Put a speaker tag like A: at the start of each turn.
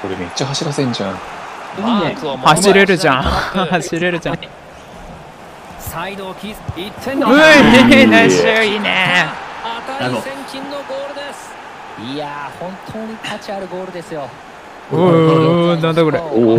A: これめっちゃ走らせんじゃん。
B: マークを
C: 走れるじゃん。走れるじゃん。
B: サイドをキス1点の
C: う
B: の
C: いナイスシューいいね
B: 赤い千金のゴールです。いや本当に価値あるゴールですよ。
C: うーなんだこれ。
A: おお。